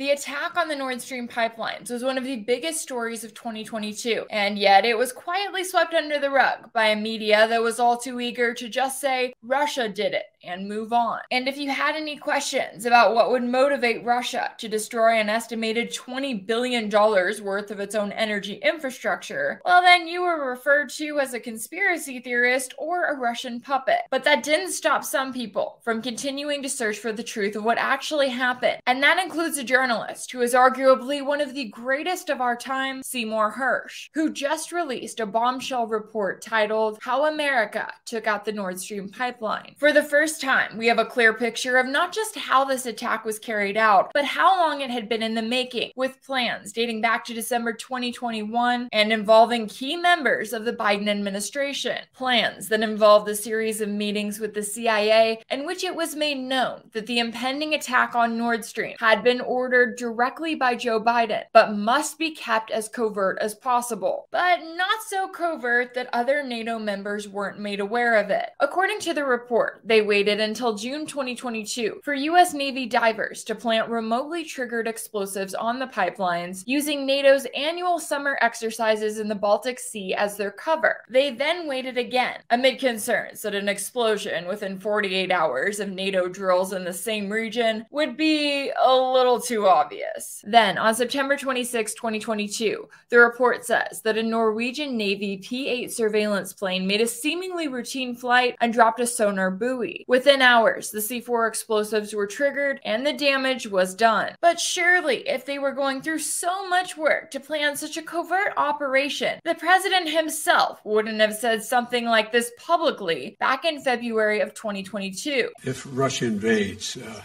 The attack on the Nord Stream pipelines was one of the biggest stories of 2022, and yet it was quietly swept under the rug by a media that was all too eager to just say Russia did it and move on. And if you had any questions about what would motivate Russia to destroy an estimated $20 billion worth of its own energy infrastructure, well, then you were referred to as a conspiracy theorist or a Russian puppet. But that didn't stop some people from continuing to search for the truth of what actually happened. And that includes a journalist who is arguably one of the greatest of our time, Seymour Hersh, who just released a bombshell report titled How America Took Out the Nord Stream Pipeline. For the first time, we have a clear picture of not just how this attack was carried out, but how long it had been in the making, with plans dating back to December 2021 and involving key members of the Biden administration. Plans that involved a series of meetings with the CIA in which it was made known that the impending attack on Nord Stream had been ordered directly by Joe Biden, but must be kept as covert as possible. But not so covert that other NATO members weren't made aware of it. According to the report, they waited until June 2022 for U.S. Navy divers to plant remotely triggered explosives on the pipelines using NATO's annual summer exercises in the Baltic Sea as their cover. They then waited again amid concerns that an explosion within 48 hours of NATO drills in the same region would be a little too obvious. Then, on September 26, 2022, the report says that a Norwegian Navy P 8 surveillance plane made a seemingly routine flight and dropped a sonar buoy. Within hours, the C4 explosives were triggered and the damage was done. But surely, if they were going through so much work to plan such a covert operation, the president himself wouldn't have said something like this publicly back in February of 2022. If Russia invades, uh,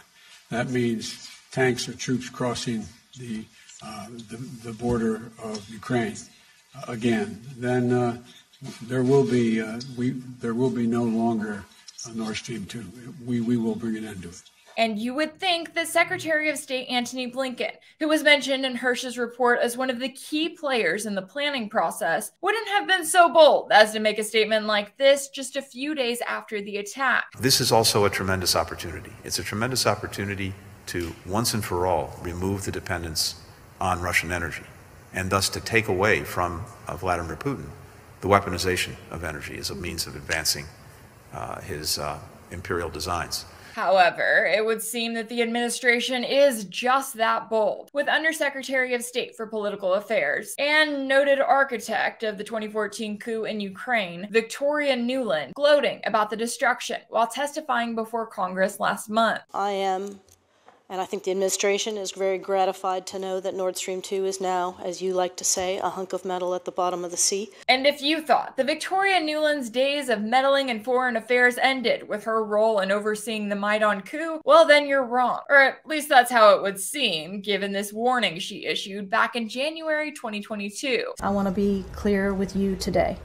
that means tanks or troops crossing the, uh, the, the, border of Ukraine uh, again, then uh, there will be uh, we there will be no longer Nord Stream 2. We, we will bring an end to it. And you would think that Secretary of State Antony Blinken, who was mentioned in Hersh's report as one of the key players in the planning process, wouldn't have been so bold as to make a statement like this just a few days after the attack. This is also a tremendous opportunity. It's a tremendous opportunity to once and for all remove the dependence on Russian energy and thus to take away from uh, Vladimir Putin the weaponization of energy as a means of advancing his uh, imperial designs. However, it would seem that the administration is just that bold, with Undersecretary of State for Political Affairs and noted architect of the 2014 coup in Ukraine, Victoria Nuland, gloating about the destruction while testifying before Congress last month. I am and I think the administration is very gratified to know that Nord Stream 2 is now, as you like to say, a hunk of metal at the bottom of the sea. And if you thought the Victoria Nuland's days of meddling in foreign affairs ended with her role in overseeing the Maidan coup, well, then you're wrong. Or at least that's how it would seem, given this warning she issued back in January 2022. I want to be clear with you today.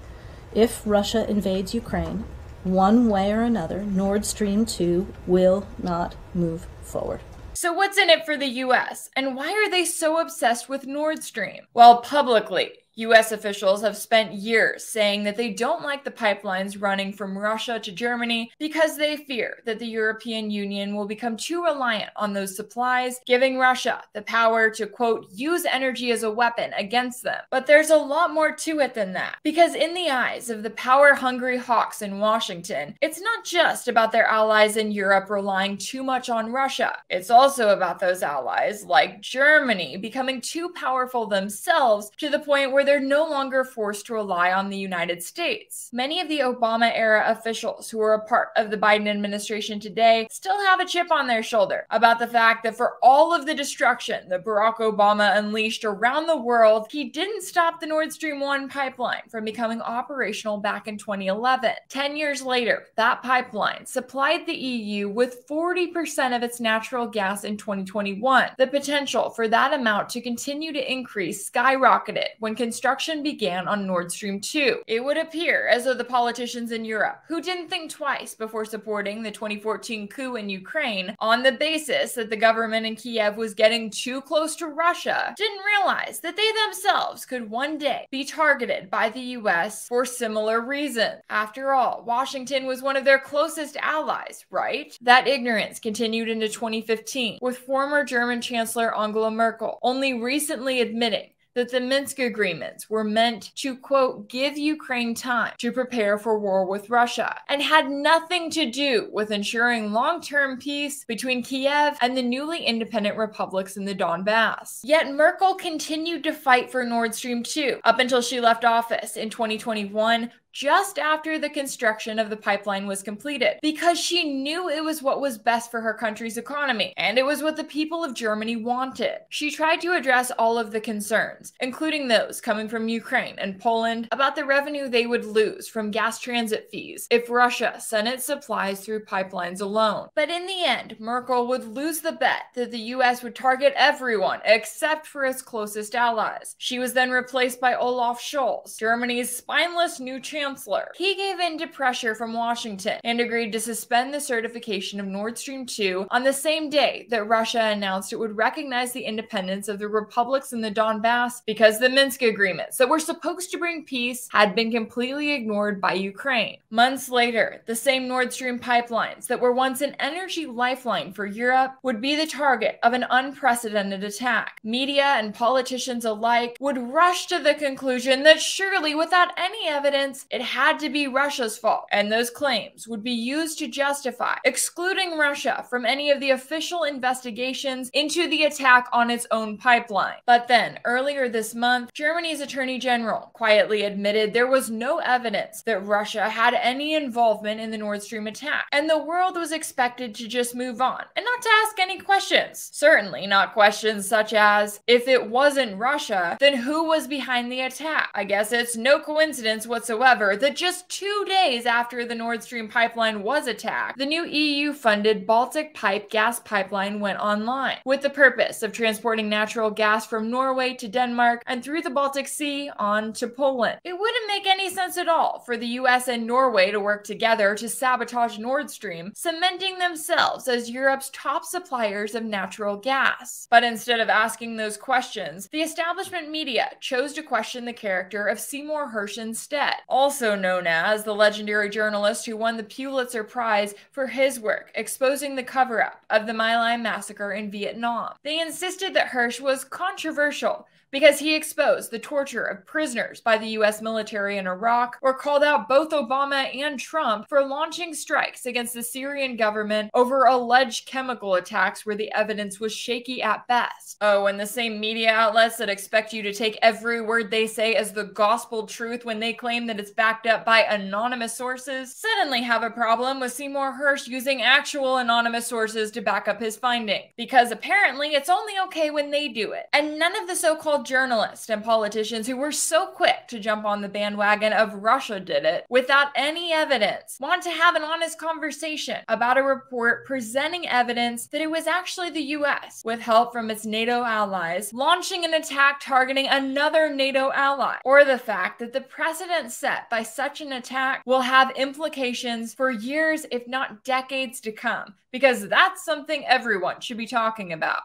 If Russia invades Ukraine, one way or another, Nord Stream 2 will not move forward. So, what's in it for the US? And why are they so obsessed with Nord Stream? Well, publicly, US officials have spent years saying that they don't like the pipelines running from Russia to Germany because they fear that the European Union will become too reliant on those supplies, giving Russia the power to, quote, use energy as a weapon against them. But there's a lot more to it than that. Because in the eyes of the power hungry hawks in Washington, it's not just about their allies in Europe relying too much on Russia. It's also about those allies, like Germany, becoming too powerful themselves to the point where where they're no longer forced to rely on the United States. Many of the Obama era officials who are a part of the Biden administration today still have a chip on their shoulder about the fact that for all of the destruction that Barack Obama unleashed around the world, he didn't stop the Nord Stream 1 pipeline from becoming operational back in 2011. 10 years later, that pipeline supplied the EU with 40% of its natural gas in 2021. The potential for that amount to continue to increase skyrocketed when construction began on Nord Stream 2. It would appear as though the politicians in Europe, who didn't think twice before supporting the 2014 coup in Ukraine on the basis that the government in Kiev was getting too close to Russia, didn't realize that they themselves could one day be targeted by the US for similar reasons. After all, Washington was one of their closest allies, right? That ignorance continued into 2015 with former German Chancellor Angela Merkel only recently admitting that the Minsk agreements were meant to, quote, give Ukraine time to prepare for war with Russia and had nothing to do with ensuring long term peace between Kiev and the newly independent republics in the Donbass. Yet Merkel continued to fight for Nord Stream 2 up until she left office in 2021 just after the construction of the pipeline was completed because she knew it was what was best for her country's economy and it was what the people of Germany wanted. She tried to address all of the concerns, including those coming from Ukraine and Poland, about the revenue they would lose from gas transit fees if Russia sent its supplies through pipelines alone. But in the end, Merkel would lose the bet that the US would target everyone except for its closest allies. She was then replaced by Olaf Scholz, Germany's spineless new chancellor chancellor. He gave in to pressure from Washington and agreed to suspend the certification of Nord Stream 2 on the same day that Russia announced it would recognize the independence of the republics in the Donbass because the Minsk agreements that were supposed to bring peace had been completely ignored by Ukraine. Months later, the same Nord Stream pipelines that were once an energy lifeline for Europe would be the target of an unprecedented attack. Media and politicians alike would rush to the conclusion that surely, without any evidence, it had to be Russia's fault, and those claims would be used to justify excluding Russia from any of the official investigations into the attack on its own pipeline. But then, earlier this month, Germany's Attorney General quietly admitted there was no evidence that Russia had any involvement in the Nord Stream attack, and the world was expected to just move on and to ask any questions. Certainly not questions such as, if it wasn't Russia, then who was behind the attack? I guess it's no coincidence whatsoever that just two days after the Nord Stream pipeline was attacked, the new EU funded Baltic Pipe gas pipeline went online with the purpose of transporting natural gas from Norway to Denmark and through the Baltic Sea on to Poland. It wouldn't make any sense at all for the US and Norway to work together to sabotage Nord Stream, cementing themselves as Europe's top suppliers of natural gas. But instead of asking those questions, the establishment media chose to question the character of Seymour Hersh instead. Also also known as the legendary journalist who won the Pulitzer Prize for his work exposing the cover up of the My Lai massacre in Vietnam. They insisted that Hersh was controversial because he exposed the torture of prisoners by the US military in Iraq or called out both Obama and Trump for launching strikes against the Syrian government over alleged chemical attacks where the evidence was shaky at best. Oh, and the same media outlets that expect you to take every word they say as the gospel truth when they claim that it's backed up by anonymous sources suddenly have a problem with Seymour Hersh using actual anonymous sources to back up his finding. Because apparently it's only okay when they do it. And none of the so called journalists and politicians who were so quick to jump on the bandwagon of Russia did it without any evidence want to have an honest conversation about a report presenting evidence that it was actually the US, with help from its NATO allies, launching an attack targeting another NATO ally, or the fact that the precedent set by such an attack will have implications for years, if not decades to come, because that's something everyone should be talking about.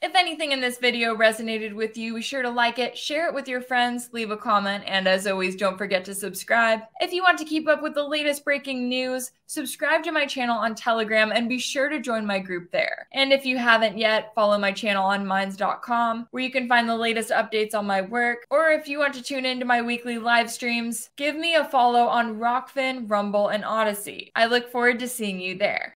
If anything in this video resonated with you, be sure to like it, share it with your friends, leave a comment, and as always, don't forget to subscribe. If you want to keep up with the latest breaking news, subscribe to my channel on Telegram and be sure to join my group there. And if you haven't yet, follow my channel on Minds.com, where you can find the latest updates on my work. Or if you want to tune into my weekly live streams, give me a follow on Rokfin, Rumble, and Odysee. I look forward to seeing you there.